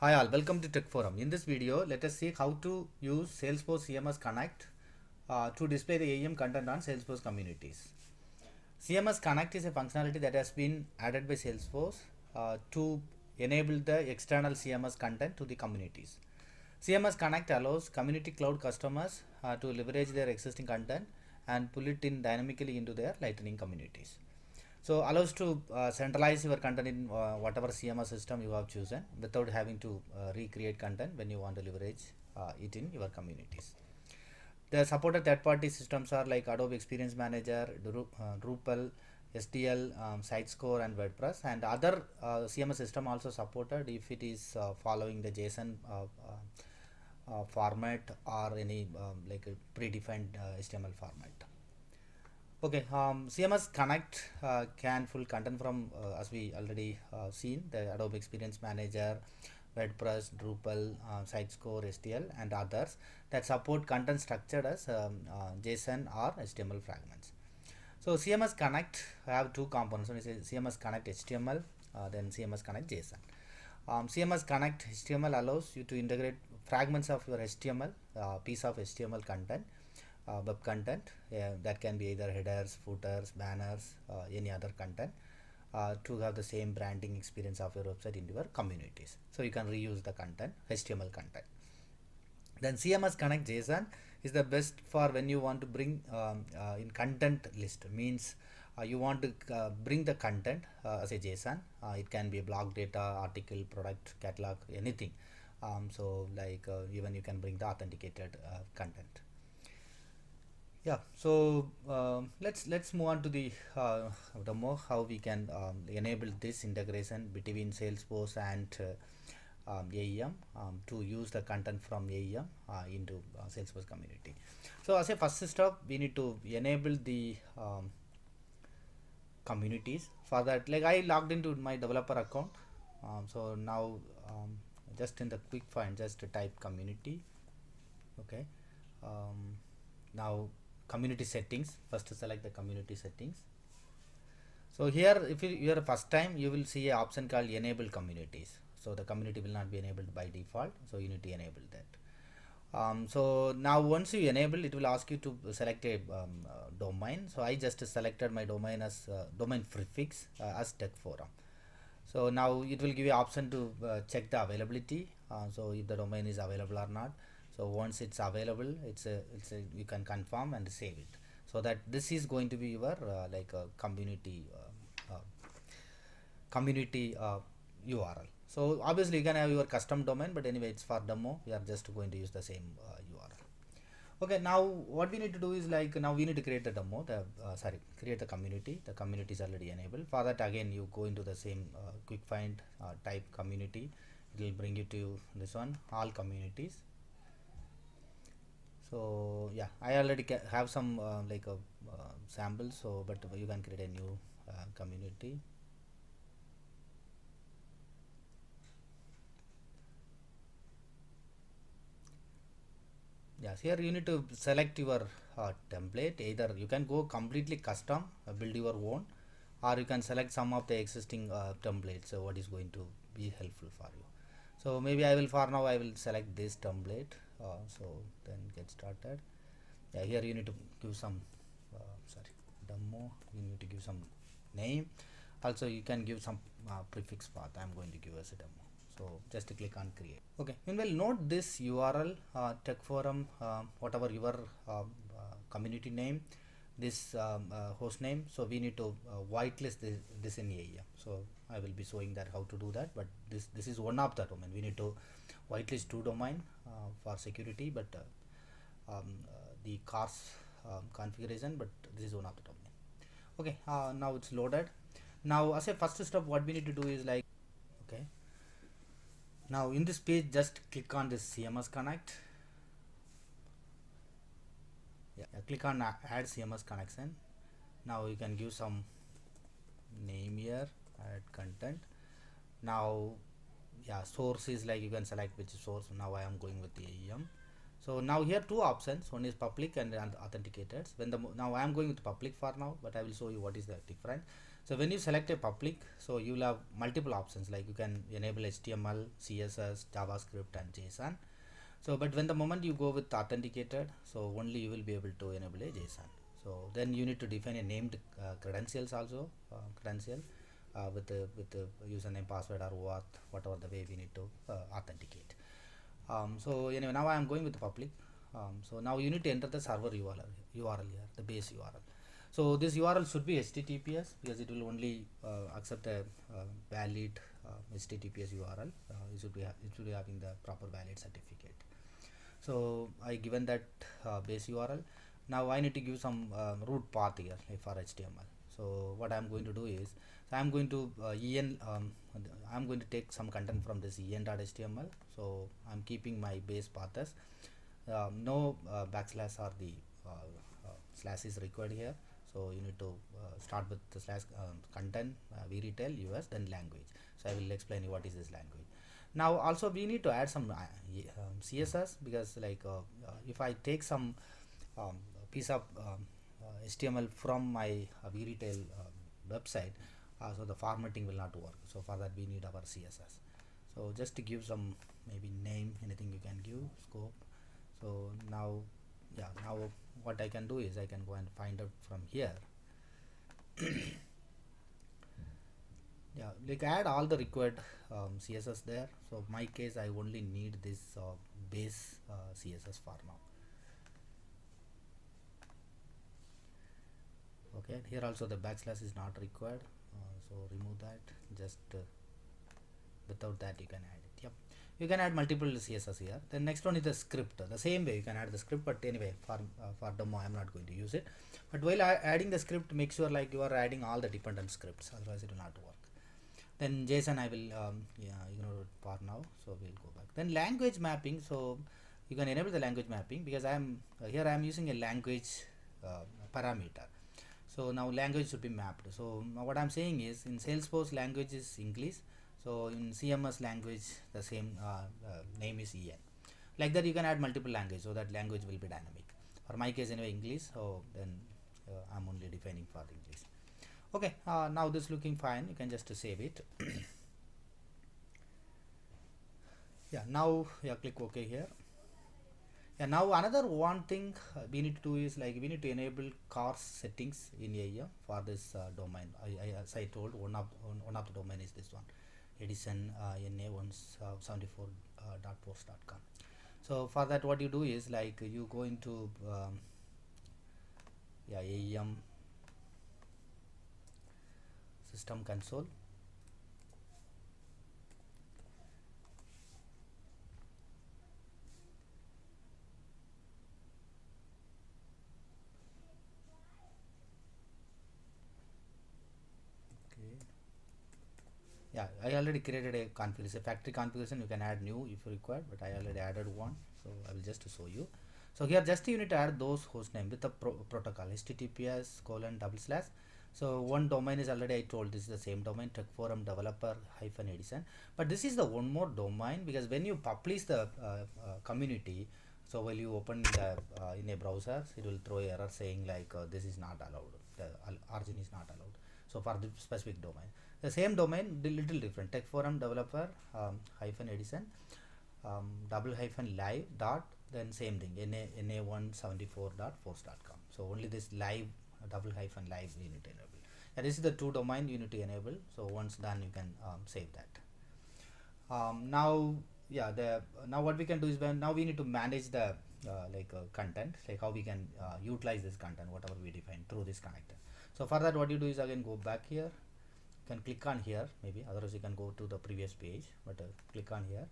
Hi all, welcome to Tech Forum. In this video, let us see how to use Salesforce CMS Connect uh, to display the AEM content on Salesforce communities. CMS Connect is a functionality that has been added by Salesforce uh, to enable the external CMS content to the communities. CMS Connect allows community cloud customers uh, to leverage their existing content and pull it in dynamically into their Lightning communities. So allows to uh, centralize your content in uh, whatever CMS system you have chosen without having to uh, recreate content when you want to leverage uh, it in your communities. The supported third-party systems are like Adobe Experience Manager, uh, Drupal, SDL, um, Sitecore, and WordPress. And other uh, CMS system also supported if it is following the JSON format or any um, like a predefined HTML format. Okay, um, CMS Connect uh, can pull content from, uh, as we already uh, seen, the Adobe Experience Manager, WordPress, Drupal, uh, Sitecore, SDL, and others that support content structured as um, uh, JSON or HTML fragments. So CMS Connect have two components. One is CMS Connect HTML, uh, then CMS Connect JSON. Um, CMS Connect HTML allows you to integrate fragments of your HTML, uh, piece of HTML content, uh, web content uh, that can be either headers, footers, banners, uh, any other content uh, to have the same branding experience of your website in your communities. So you can reuse the content, HTML content. Then CMS Connect JSON is the best for when you want to bring um, uh, in content list means uh, you want to uh, bring the content as a JSON. It can be blog data, article, product, catalog, anything. Um, so like even you can bring the authenticated content yeah so um, let's let's move on to the uh, demo how we can um, enable this integration between salesforce and uh, um, aem um, to use the content from aem uh, into uh, salesforce community. So as a first step we need to enable the um, communities for that. Like i logged into my developer account um, so now just in the quick find just type community okay? Now community settings. First select the community settings. So here if you, you are first time you will see a option called enable communities. So the community will not be enabled by default. So you need to enable that. Um, so now once you enable it will ask you to select a um, uh, domain. So i just selected my domain as uh, domain prefix uh, as tech forum. So now it will give you option to uh, check the availability. Uh, so if the domain is available or not so once it's available it's a it's a you can confirm and save it. So that this is going to be your uh, like a community uh, uh, community uh, url so obviously you can have your custom domain but anyway it's for demo. We are just going to use the same url okay now what we need to do is like now we need to create the demo the uh, sorry create the community. The community is already enabled. For that again you go into the same uh, quick find uh, type community. It will bring you to this one all communities so yeah i already have some uh, like a uh, sample so but you can create a new uh, community. Yes here you need to select your uh, template. Either you can go completely custom uh, build your own or you can select some of the existing uh, templates so what is going to be helpful for you. So maybe i will for now i will select this template uh, so then get started. Yeah here you need to give some uh, sorry demo. You need to give some name. Also you can give some uh, prefix path. I'm going to give as a demo. So just click on create. Okay. Meanwhile note this url uh, tech forum uh, whatever your uh, community name this um, uh, host name. So we need to uh, whitelist this, this in AEM so I will be showing that how to do that but this this is one of the domain. We need to whitelist two domain uh, for security but uh, um, uh, the CORS um, configuration but this is one of the domain. Okay uh, now it's loaded. Now as a first step what we need to do is like okay. Now in this page just click on this CMS connect yeah, click on uh, add cms connection. Now you can give some name here add content. Now yeah source is like you can select which source. Now i am going with the aem so now here two options. One is public and, and authenticated. When the now i am going with public for now but i will show you what is the difference. So when you select a public so you will have multiple options. Like you can enable html css javascript and json so but when the moment you go with authenticated so only you will be able to enable a json. So then you need to define a named uh, credentials also uh, credential uh, with the with the username password or what whatever the way we need to uh, authenticate. Um, so anyway now i am going with the public. Um, so now you need to enter the server url url here the base url so this url should be https because it will only uh, accept a uh, valid uh, https url uh, it should be it should be having the proper valid certificate so i given that uh, base url now i need to give some um, root path here for html so what i'm going to do is so i'm going to uh, en um, i'm going to take some content from this en.html so i'm keeping my base path as um, no uh, backslash or the uh, uh, slash is required here. So you need to uh, start with the slash um, content uh, we retail us then language. So i will explain you what is this language now also we need to add some uh, um, css because like uh, uh, if i take some um, piece of um, html from my uh, we retail um, website so the formatting will not work. So for that we need our css so just to give some maybe name anything you can give scope. So now yeah now what i can do is i can go and find out from here yeah like add all the required um, css there. So my case i only need this uh, base uh, css for now okay here also the backslash is not required. Uh, so remove that. Just uh, without that you can add it. Yep. You can add multiple css here. The next one is the script. The same way you can add the script but anyway for uh, for demo i'm not going to use it. But while adding the script make sure like you are adding all the dependent scripts. Otherwise it will not work then json i will um, yeah ignore it for now. So we'll go back. Then language mapping. So you can enable the language mapping because i am uh, here i am using a language uh, parameter. So now language should be mapped. So what i'm saying is in salesforce language is english. So in cms language the same uh, uh, name is en like that you can add multiple language so that language will be dynamic. For my case anyway english. So then uh, i'm only defining for english okay uh, now this looking fine. You can just save it. Yeah now yeah click ok here. Yeah now another one thing uh, we need to do is like we need to enable CORS settings in AEM for this uh, domain. I, I as I told one of one, one of the domain is this one. Edition uh, na 174 uh, so for that what you do is like you go into um, yeah AEM system console. Yeah i already created a configuration factory configuration. You can add new if required but i already mm-hmm. added one so i will just show you. So here just you need to add those host name with the pro protocol https colon double slash so one domain is already i told this is the same domain tech forum developer hyphen edition. But this is the one more domain because when you publish the uh, uh, community so while you open the uh, in a browser it will throw error saying like uh, this is not allowed the origin is not allowed. So for the specific domain. The same domain little different tech forum developer um, hyphen edition um, double hyphen live dot then same thing na na174 dot force dot com. So only this live double hyphen live you need to enable. And this is the two domain you enable. So once done you can um, save that. Um, now yeah the now what we can do is when now we need to manage the uh, like uh, content like how we can uh, utilize this content whatever we define through this connector. So for that what you do is again go back here. You can click on here maybe. Otherwise you can go to the previous page but uh, click on here.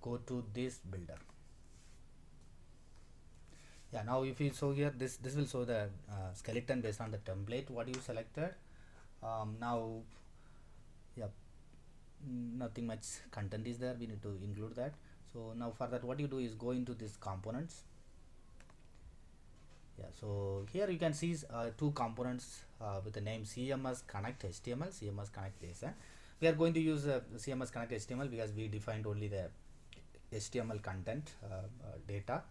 Go to this builder yeah now if you show here this this will show the uh, skeleton based on the template what you selected. Um, now yeah nothing much content is there we need to include that. So now for that what you do is go into these components. Yeah so here you can see uh, two components uh, with the name cms connect html cms connect json we are going to use uh, cms connect html because we defined only the html content uh, uh, data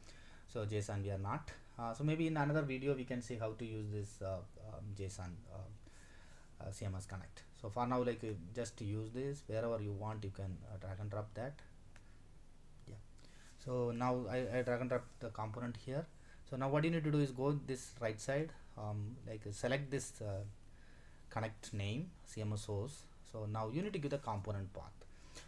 so json we are not uh, so maybe in another video we can see how to use this uh, um, json uh, uh, CMS Connect. So for now, like uh, just use this wherever you want, you can uh, drag and drop that. Yeah. So now I, I drag and drop the component here. So now what you need to do is go this right side, um, like select this connect name CMS source. So now you need to give the component path.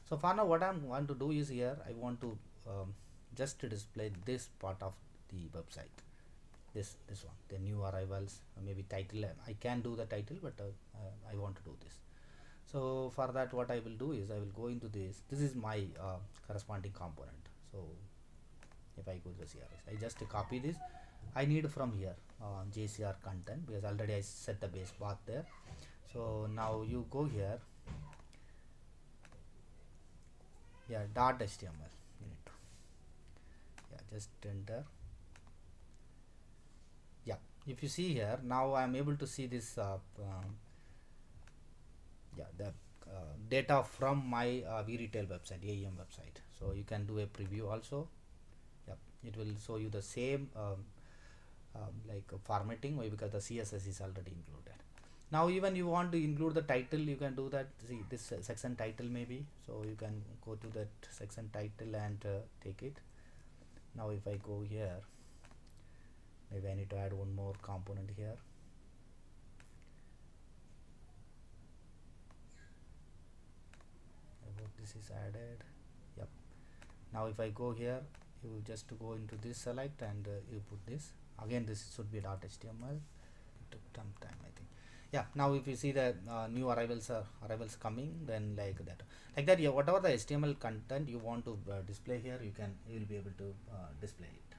So for now, what i'm want to do is here I want to um, just to display this part of the website. This this one the new arrivals maybe title i can do the title but uh, uh, i want to do this. So for that what i will do is i will go into this. This is my uh, corresponding component. So if i go to the crs i just copy this. I need from here uh, jcr content because already i set the base path there. So now you go here. Yeah dot html you need to yeah just enter. Yeah. If you see here now I am able to see this uh, um, yeah the uh, data from my uh, retail website AEM website. So you can do a preview also. Yeah it will show you the same um, um, like formatting why because the CSS is already included. Now even you want to include the title you can do that. See this uh, section title maybe. So you can go to that section title and uh, take it now if I go here maybe I need to add one more component here. I hope this is added. Yep. Now if I go here you just go into this select and uh, you put this. Again this should be dot .html it took some time I think yeah now if you see the uh, new arrivals are arrivals coming then like that. Like that yeah whatever the html content you want to uh, display here you can you will be able to uh, display it.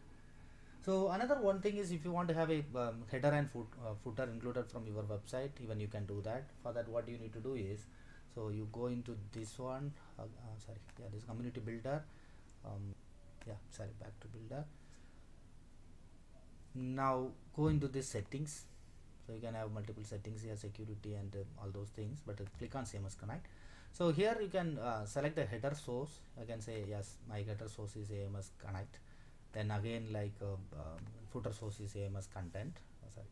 So another one thing is if you want to have a um, header and foot, uh, footer included from your website even you can do that. For that what you need to do is so you go into this one uh, uh, sorry yeah this community builder um, yeah sorry back to builder. Now go into this settings so you can have multiple settings here security and uh, all those things but uh, click on cms connect so here you can uh, select the header source. I can say yes my header source is cms connect. Then again like uh, um, footer source is ams content. Uh, sorry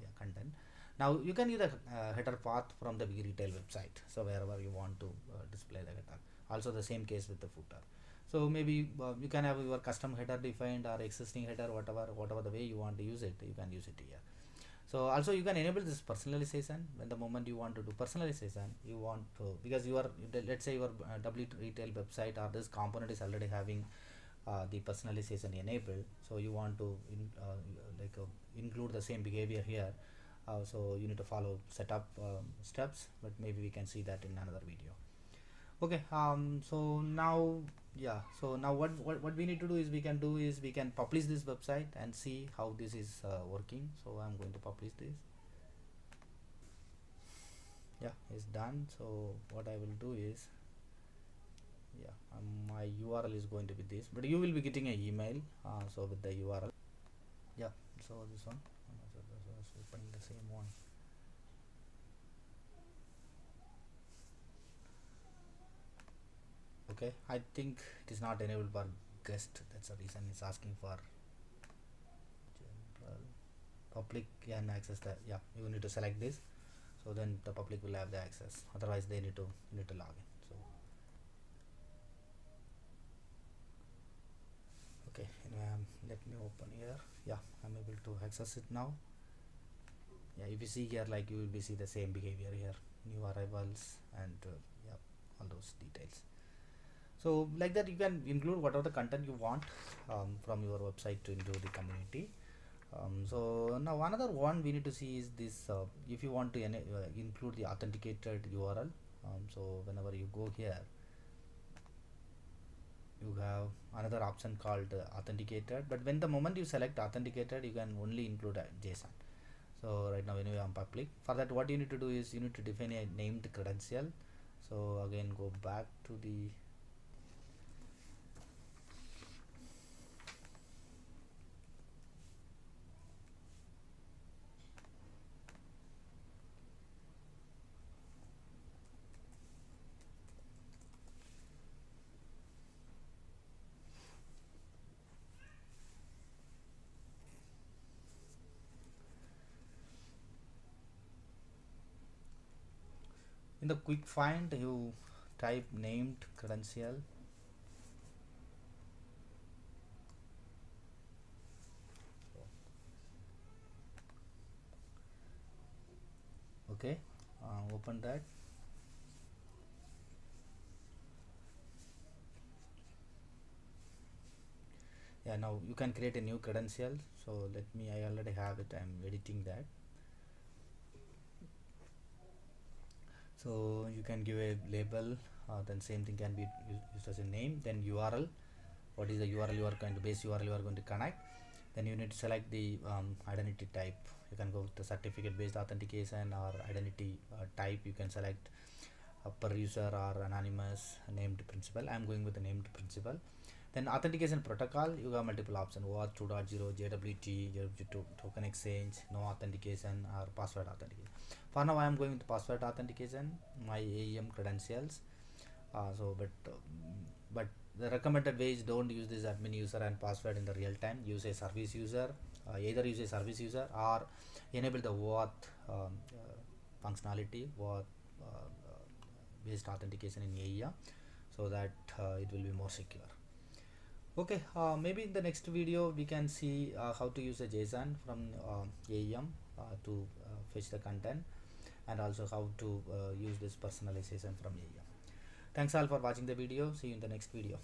yeah content. Now you can use the uh, header path from the retail website. So wherever you want to uh, display the header. Also the same case with the footer. So maybe you can have your custom header defined or existing header whatever whatever the way you want to use it you can use it here so also you can enable this personalization when the moment you want to do personalization. You want to because you are let's say your uh, w retail website or this component is already having uh, the personalization enabled. So you want to in, uh, like uh, include the same behavior here. Uh, so you need to follow setup um, steps but maybe we can see that in another video okay um so now yeah so now what, what what we need to do is we can do is we can publish this website and see how this is uh, working. So i'm going to publish this. Yeah it's done. So what i will do is yeah um, my url is going to be this but you will be getting an email uh, so with the url yeah so this one. So this was opening the same one okay i think it is not enabled for guest. That's the reason it's asking for general public can access that yeah you need to select this. So then the public will have the access. Otherwise they need to need to log in so. Okay anyway, um, let me open here. Yeah i'm able to access it now. Yeah if you see here like you will be see the same behavior here. New arrivals and uh, yeah all those details so like that you can include whatever the content you want um, from your website to into the community. Um, so now another one we need to see is this uh, if you want to uh, include the authenticated url um, so whenever you go here you have another option called uh, authenticated. But when the moment you select authenticated you can only include a json. So right now anyway i'm public. For that what you need to do is you need to define a named credential. So again go back to the in the quick find you type named credential. Okay uh, open that. Yeah now you can create a new credential. So let me I already have it. I'm editing that so you can give a label uh, then same thing can be used as a name then URL what is the URL you are going to base URL you are going to connect. Then you need to select the um, identity type. You can go with the certificate based authentication or identity uh, type. You can select per user or anonymous named principal. I'm going with the named principal then authentication protocol you have multiple options. OAuth 2.0 JWT JWT token exchange no authentication or password authentication. For now I am going with password authentication my AEM credentials. Uh, so but uh, but the recommended way is don't use this admin user and password in the real time. Use a service user uh, either use a service user or enable the OAuth um, uh, functionality OAuth uh, based authentication in AEM so that uh, it will be more secure okay uh, maybe in the next video we can see uh, how to use a json from uh, aem uh, to uh, fetch the content and also how to uh, use this personalization from aem thanks all for watching the video. See you in the next video